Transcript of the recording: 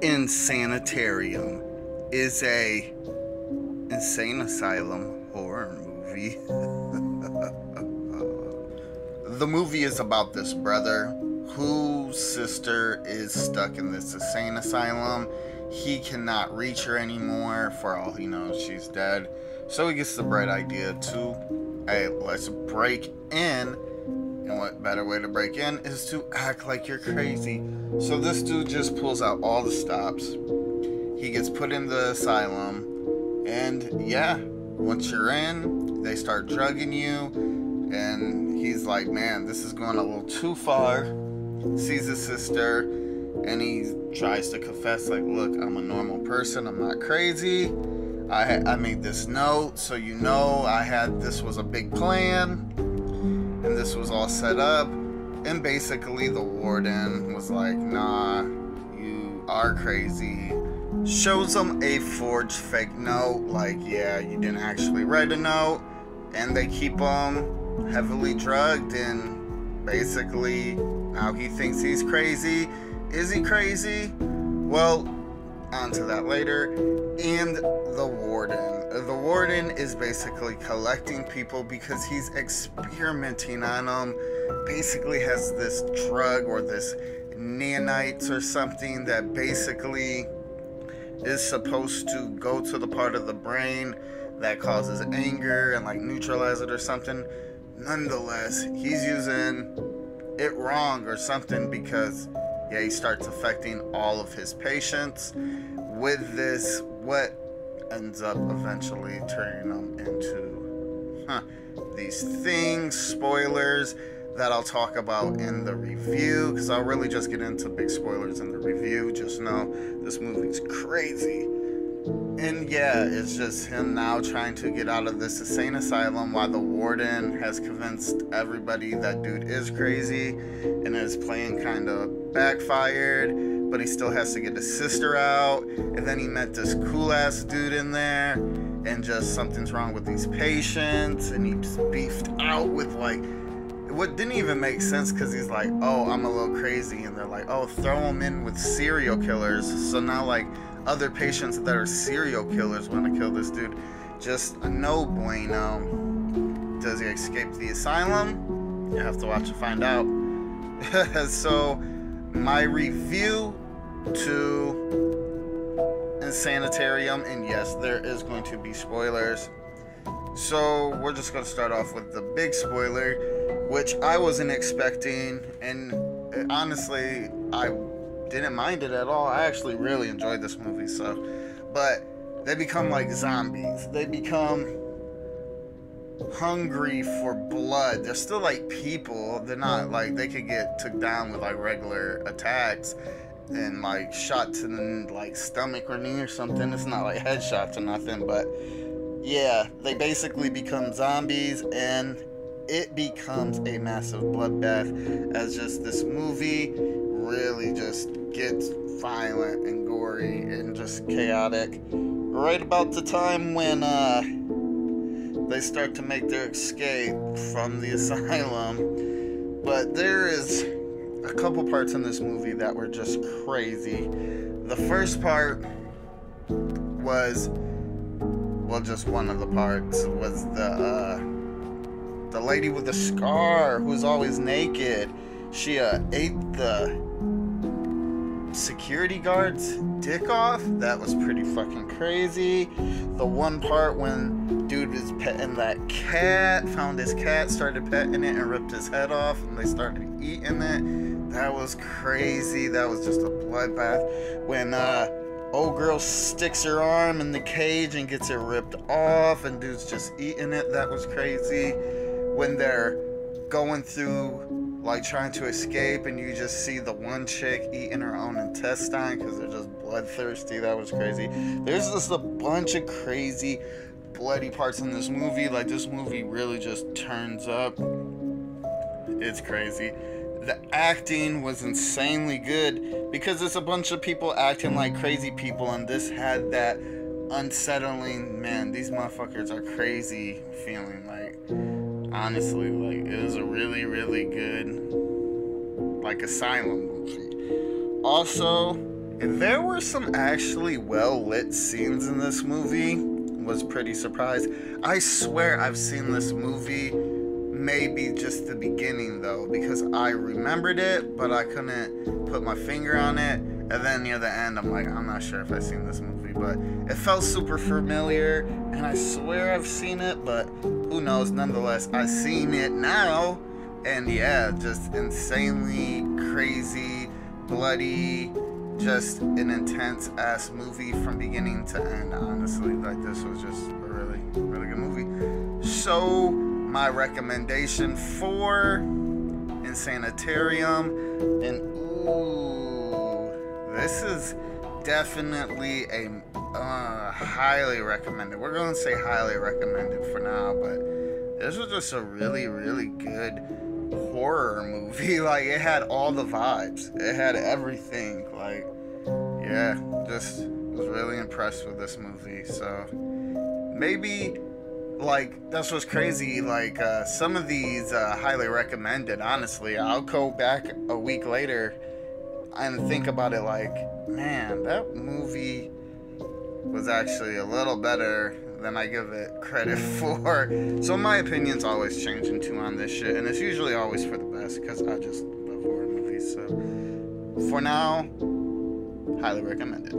Insanitarium is a insane asylum horror movie. the movie is about this brother whose sister is stuck in this insane asylum. He cannot reach her anymore. For all he knows, she's dead. So he gets the bright idea to, hey, let's break in. And what better way to break in is to act like you're crazy. So this dude just pulls out all the stops. He gets put in the asylum. And yeah, once you're in, they start drugging you. And he's like, man, this is going a little too far. Sees his sister. And he tries to confess, like, look, I'm a normal person. I'm not crazy. I, I made this note so you know I had this was a big plan and this was all set up and basically the warden was like nah you are crazy. Shows them a forged fake note like yeah you didn't actually write a note and they keep him heavily drugged and basically now he thinks he's crazy. Is he crazy? Well onto that later. And the warden. The warden is basically collecting people because he's experimenting on them. Basically, has this drug or this nanites or something that basically is supposed to go to the part of the brain that causes anger and like neutralize it or something. Nonetheless, he's using it wrong or something because yeah, he starts affecting all of his patients. With this, what ends up eventually turning them into huh, these things, spoilers that I'll talk about in the review because I'll really just get into big spoilers in the review. Just know this movie's crazy. And yeah, it's just him now trying to get out of this insane asylum while the warden has convinced everybody that dude is crazy and is playing kind of backfired, but he still has to get his sister out. And then he met this cool ass dude in there, and just something's wrong with these patients, and he's beefed out with like what didn't even make sense because he's like, oh, I'm a little crazy, and they're like, oh, throw him in with serial killers. So now like other patients that are serial killers want to kill this dude. Just no bueno. Does he escape the asylum? You have to watch to find out. so, my review to Insanitarium, and yes, there is going to be spoilers. So, we're just going to start off with the big spoiler, which I wasn't expecting, and uh, honestly, I didn't mind it at all. I actually really enjoyed this movie. So, but they become like zombies. They become hungry for blood. They're still like people. They're not like they could get took down with like regular attacks and like shot to the like stomach or knee or something. It's not like headshots or nothing, but yeah, they basically become zombies and it becomes a massive bloodbath as just this movie really just gets violent and gory and just chaotic right about the time when uh, they start to make their escape from the asylum. But there is a couple parts in this movie that were just crazy. The first part was well just one of the parts was the uh, the lady with the scar who's always naked. She uh, ate the security guard's dick off. That was pretty fucking crazy. The one part when dude was petting that cat, found his cat, started petting it, and ripped his head off, and they started eating it. That was crazy. That was just a bloodbath. When uh, old girl sticks her arm in the cage and gets it ripped off, and dude's just eating it. That was crazy. When they're going through like trying to escape and you just see the one chick eating her own intestine because they're just bloodthirsty. That was crazy. There's just a bunch of crazy bloody parts in this movie. Like this movie really just turns up. It's crazy. The acting was insanely good because it's a bunch of people acting like crazy people and this had that unsettling man these motherfuckers are crazy feeling like honestly like it was a really really good like asylum movie also There were some actually well lit scenes in this movie. Was pretty surprised. I swear I've seen this movie maybe just the beginning though because I remembered it but I couldn't put my finger on it and then near the end I'm like I'm not sure if I've seen this movie but it felt super familiar and I swear I've seen it but who knows nonetheless I've seen it now and yeah just insanely crazy bloody just an intense ass movie from beginning to end honestly like this was just a really really good movie so my recommendation for Insanitarium. And ooh, this is definitely a uh, highly recommended. We're going to say highly recommended for now, but this was just a really, really good horror movie. Like, it had all the vibes, it had everything. Like, yeah, just was really impressed with this movie. So, maybe like that's what's crazy like uh, some of these uh, highly recommended honestly i'll go back a week later and think about it like man that movie was actually a little better than i give it credit for. So my opinion's always changing too on this shit and it's usually always for the best because i just love horror movies so for now highly recommended